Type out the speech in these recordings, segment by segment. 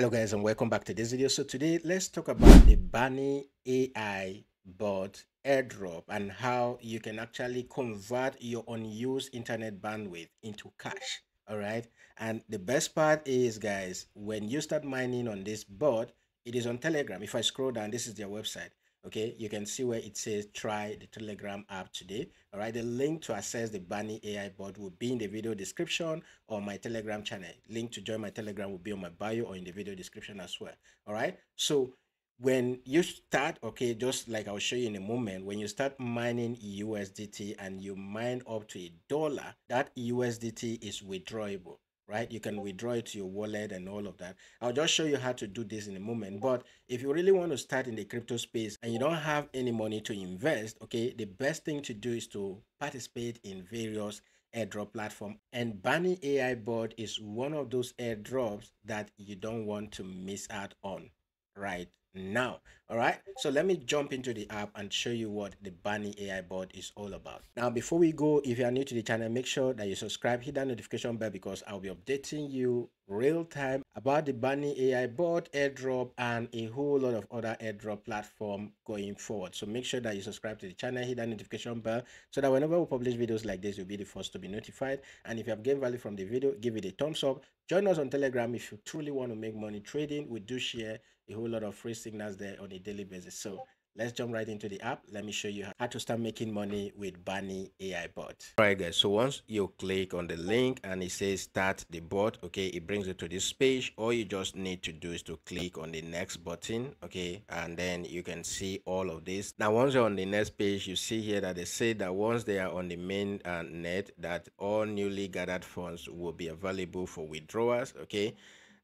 Hello guys and welcome back to this video. So today let's talk about the Bahne AI bot airdrop and how you can actually convert your unused internet bandwidth into cash. All right. And the best part is guys, when you start mining on this bot, it is on Telegram. If I scroll down, this is their website okay you can see where it says try the telegram app today. All right the link to access the Bahne ai bot will be in the video description or my telegram channel. Link to join my telegram will be on my bio or in the video description as well. All right so when you start okay just like i'll show you in a moment when you start mining usdt and you mine up to a dollar that usdt is withdrawable right? You can withdraw it to your wallet and all of that. I'll just show you how to do this in a moment. But if you really want to start in the crypto space and you don't have any money to invest, okay, the best thing to do is to participate in various airdrop platform and Bahne AI bot is one of those airdrops that you don't want to miss out on right now all right? So let me jump into the app and show you what the Bahne ai bot is all about. Now before we go if you are new to the channel make sure that you subscribe hit that notification bell because i'll be updating you real time about the Bahne ai bot airdrop and a whole lot of other airdrop platform going forward. So make sure that you subscribe to the channel hit that notification bell so that whenever we publish videos like this you'll be the first to be notified. And if you have gained value from the video give it a thumbs up. Join us on telegram if you truly want to make money trading. We do share a whole lot of free signals there on a daily basis. So let's jump right into the app. Let me show you how to start making money with Bahne AI bot. All right, guys. So once you click on the link and it says start the bot, okay, it brings you to this page. All you just need to do is to click on the next button, okay, and then you can see all of this. Now, once you're on the next page, you see here that they say that once they are on the main uh, net, that all newly gathered funds will be available for withdrawals, okay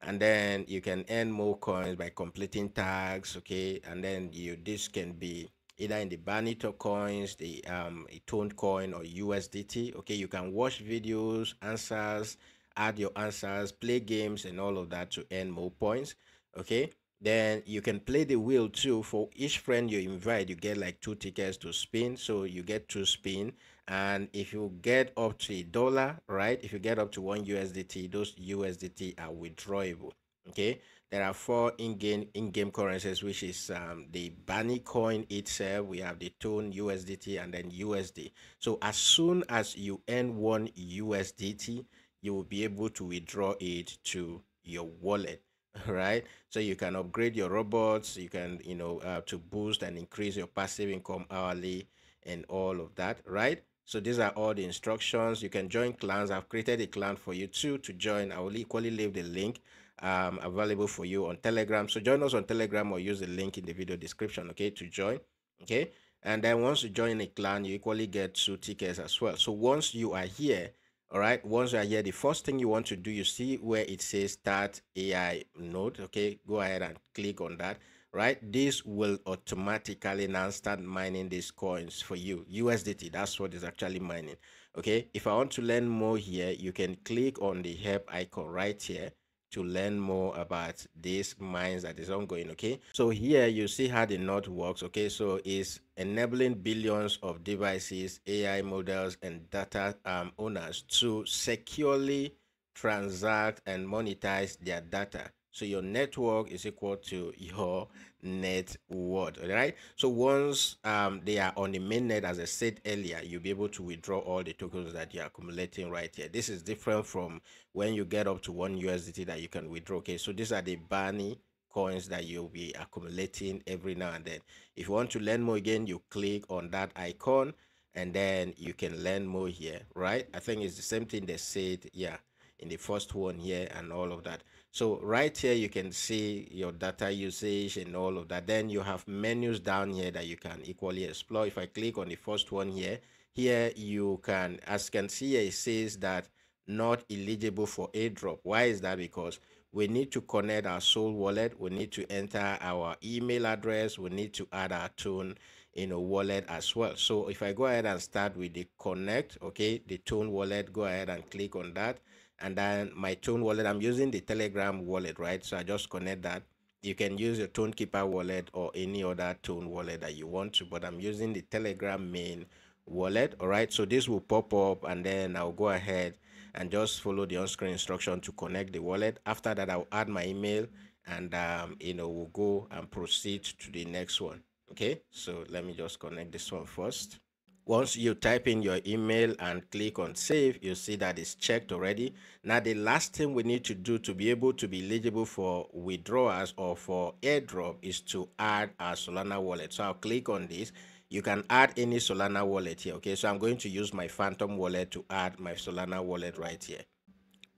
and then you can earn more coins by completing tags okay? And then you this can be either in the Banito coins the um toned coin or usdt okay? You can watch videos answers add your answers play games and all of that to earn more points okay then you can play the wheel too. For each friend you invite you get like two tickets to spin. So you get to spin. And if you get up to a dollar right if you get up to one usdt those usdt are withdrawable. Okay? There are four in-game in-game currencies which is um, the Bahne coin itself. We have the TON usdt and then usd so as soon as you earn one usdt you will be able to withdraw it to your wallet right so you can upgrade your robots you can you know uh, to boost and increase your passive income hourly and all of that right so these are all the instructions. You can join clans. I've created a clan for you too to join. I will equally leave the link um, available for you on Telegram. So join us on Telegram or use the link in the video description, okay, to join, okay? And then once you join a clan, you equally get two tickets as well. So once you are here, all right, once you are here, the first thing you want to do, you see where it says start AI node, okay? Go ahead and click on that right this will automatically now start mining these coins for you usdt that's what is actually mining okay if i want to learn more here you can click on the help icon right here to learn more about these mines that is ongoing okay? So here you see how the node works okay? So it's enabling billions of devices ai models and data um, owners to securely transact and monetize their data so your network is equal to your net worth. All right. So once um, they are on the mainnet, as I said earlier, you'll be able to withdraw all the tokens that you're accumulating right here. This is different from when you get up to one USDT that you can withdraw. Okay. So these are the Bahne coins that you'll be accumulating every now and then. If you want to learn more again, you click on that icon and then you can learn more here, right? I think it's the same thing they said. Yeah in the first one here and all of that so right here you can see your data usage and all of that. Then you have menus down here that you can equally explore. If i click on the first one here here you can as you can see here, it says that not eligible for airdrop. Why is that? Because we need to connect our soul wallet. We need to enter our email address. We need to add our tone in a wallet as well. So if i go ahead and start with the connect okay the TON wallet go ahead and click on that and then my TON wallet i'm using the telegram wallet right? So i just connect that. You can use your Tonkeeper wallet or any other TON wallet that you want to but i'm using the telegram main wallet all right? So this will pop up and then i'll go ahead and just follow the on-screen instruction to connect the wallet. After that i'll add my email and um, you know we'll go and proceed to the next one okay? So let me just connect this one first once you type in your email and click on save you see that it's checked already. Now the last thing we need to do to be able to be eligible for withdrawals or for airdrop is to add our solana wallet. So i'll click on this. You can add any solana wallet here okay? So i'm going to use my phantom wallet to add my solana wallet right here.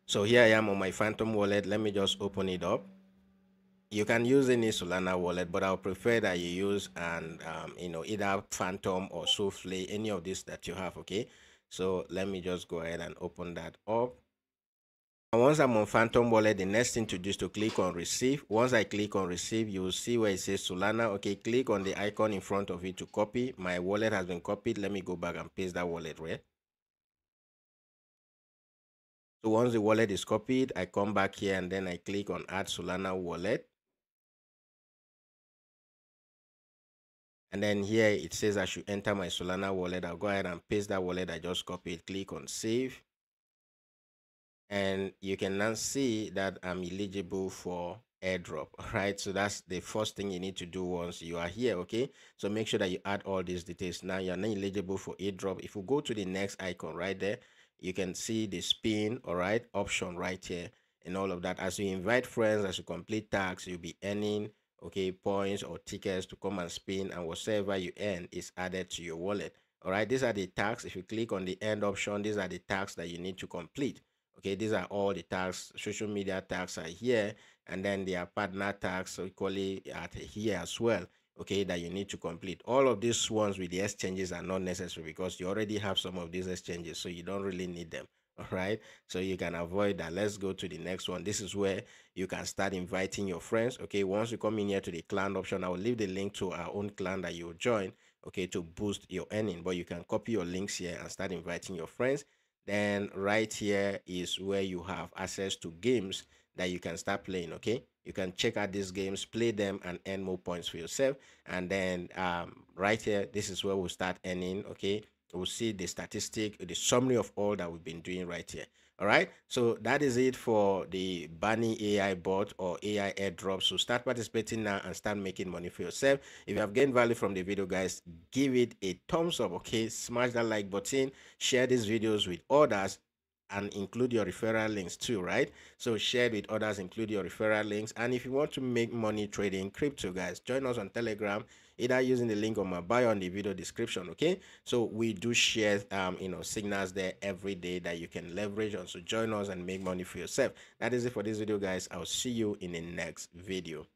So here i am on my phantom wallet. Let me just open it up you can use any Solana wallet, but I'll prefer that you use and um, you know either Phantom or Solflare, any of this that you have. Okay, so let me just go ahead and open that up. And once I'm on Phantom Wallet, the next thing to do is to click on Receive. Once I click on Receive, you'll see where it says Solana. Okay, click on the icon in front of it to copy. My wallet has been copied. Let me go back and paste that wallet right. So once the wallet is copied, I come back here and then I click on Add Solana Wallet. And then here it says I should enter my Solana wallet. I'll go ahead and paste that wallet I just copied. Click on save. And you can now see that I'm eligible for airdrop. Right. So that's the first thing you need to do once you are here. Okay. So make sure that you add all these details. Now you're not eligible for airdrop. If you go to the next icon right there, you can see the spin, all right, option right here and all of that. As you invite friends, as you complete tasks, you'll be earning okay points or tickets to come and spin and whatever you earn is added to your wallet. All right these are the tasks. If you click on the end option these are the tasks that you need to complete. Okay these are all the tasks. Social media tasks are here and then are partner tasks equally at here as well okay that you need to complete. All of these ones with the exchanges are not necessary because you already have some of these exchanges so you don't really need them all right? So you can avoid that. Let's go to the next one. This is where you can start inviting your friends. Okay once you come in here to the clan option i will leave the link to our own clan that you join okay to boost your earning. But you can copy your links here and start inviting your friends. Then right here is where you have access to games that you can start playing okay? You can check out these games play them and earn more points for yourself. And then um, right here this is where we'll start earning okay we'll see the statistic, the summary of all that we've been doing right here. All right, so that is it for the Bahne AI bot or AI airdrop. So start participating now and start making money for yourself. If you have gained value from the video, guys, give it a thumbs up. Okay, smash that like button, share these videos with others, and include your referral links too, right? So share with others, include your referral links. And if you want to make money trading crypto, guys, join us on Telegram, either using the link on my bio on the video description, okay? So we do share, um, you know, signals there every day that you can leverage on. So join us and make money for yourself. That is it for this video, guys. I'll see you in the next video.